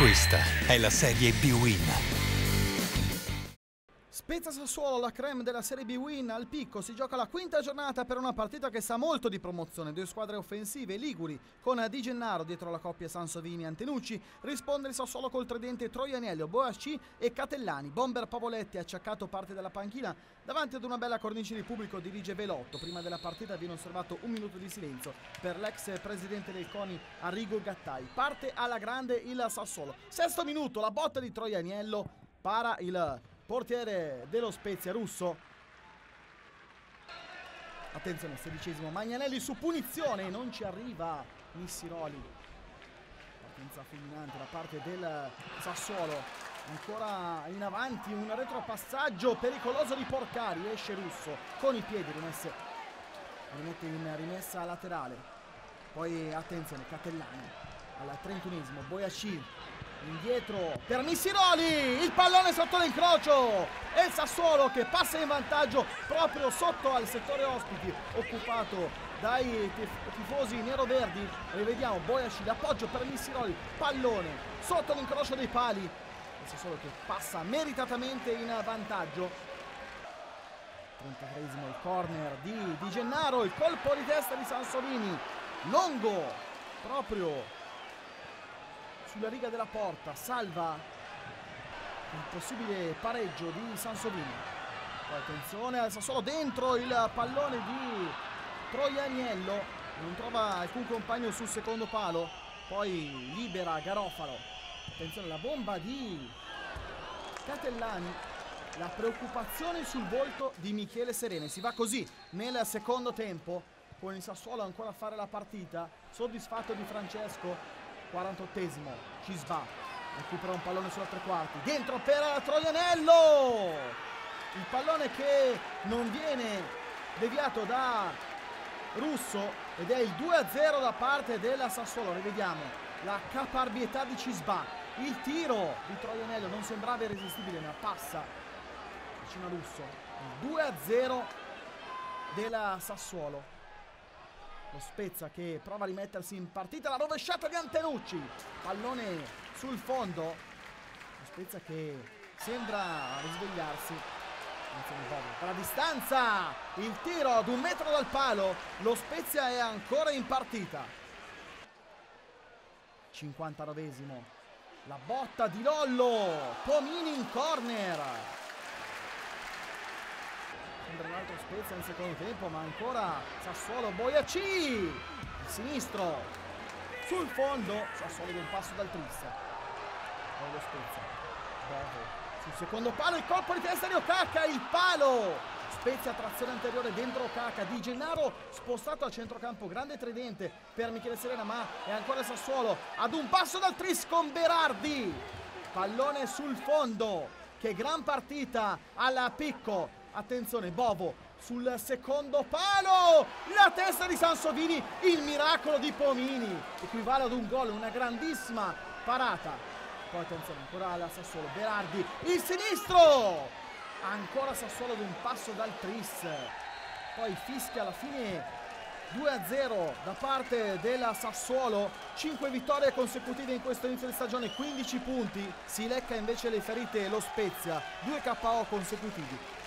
Questa è la serie B-Win. Spezia Sassuolo, la creme della Serie B Win al picco, si gioca la quinta giornata per una partita che sa molto di promozione, due squadre offensive, Liguri con Di Gennaro dietro la coppia Sansovini Antenucci, risponde il Sassuolo col tridente Troianello, Boasci e Catellani, Bomber Pavoletti acciaccato parte della panchina, davanti ad una bella cornice di pubblico dirige Velotto, prima della partita viene osservato un minuto di silenzio per l'ex presidente del CONI Arrigo Gattai, parte alla grande il Sassuolo, sesto minuto, la botta di Troianiello, para il portiere dello Spezia russo. Attenzione, sedicesimo, Magnanelli su punizione, non ci arriva Missiroli. Partenza fulminante da parte del Sassuolo. Ancora in avanti, un retropassaggio pericoloso di Porcari, esce Russo con i piedi, rimesse, rimette in rimessa laterale. Poi attenzione, Catellani al 31esimo, Boiaci indietro per Missiroli il pallone sotto l'incrocio e il Sassuolo che passa in vantaggio proprio sotto al settore ospiti occupato dai tif- tifosi nero-verdi. Rivediamo Boiaci l'appoggio per Missiroli pallone sotto l'incrocio dei pali. Il Sassuolo che passa meritatamente in vantaggio. 33esimo il corner di Di Gennaro il colpo di testa di Sansovini. Longo proprio sulla riga della porta, salva il possibile pareggio di Sansovini. Poi attenzione al Sassuolo dentro il pallone di Troianiello, non trova alcun compagno sul secondo palo, poi libera Garofalo. Attenzione alla bomba di Catellani, la preoccupazione sul volto di Michele Serene. Si va così nel secondo tempo con il Sassuolo ancora a fare la partita, soddisfatto di Francesco 48esimo Cisba recupera un pallone sulla tre quarti. Dentro per Troianello! Il pallone che non viene deviato da Russo ed è il 2-0 da parte della Sassuolo. Rivediamo la caparbietà di Cisba il tiro di Troianello non sembrava irresistibile ma passa vicino a Russo. Il 2-0 della Sassuolo lo Spezia che prova a rimettersi in partita la rovesciata di Antenucci. Pallone sul fondo. Lo Spezia che sembra risvegliarsi. La distanza. Il tiro ad un metro dal palo. Lo Spezia è ancora in partita. 59esimo la botta di Lollo. Pomini in corner sembra un altro Spezia nel secondo tempo ma ancora Sassuolo Boiaci il sinistro. Sul fondo Sassuolo di un passo dal Trissa poi lo Spezia. Bovo sul secondo palo il colpo di testa di Okaka il palo. Spezia trazione anteriore dentro Okaka Di Gennaro spostato a centrocampo grande tridente per Michele Serena ma è ancora Sassuolo ad un passo dal Tris con Berardi. Pallone sul fondo che gran partita alla picco Attenzione, Bovo sul secondo palo. La testa di Sansovini, il miracolo di Pomini. Equivale ad un gol, una grandissima parata. Poi attenzione, ancora la Sassuolo. Berardi, il sinistro. Ancora Sassuolo ad un passo dal Tris. Poi fischia alla fine 2-0 da parte della Sassuolo, 5 vittorie consecutive in questo inizio di stagione, 15 punti, si lecca invece le ferite lo Spezia, 2 KO consecutivi.